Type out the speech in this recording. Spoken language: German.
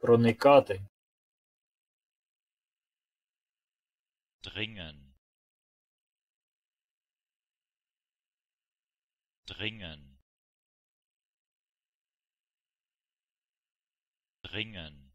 проникати. Dringen. Dringen. Dringen.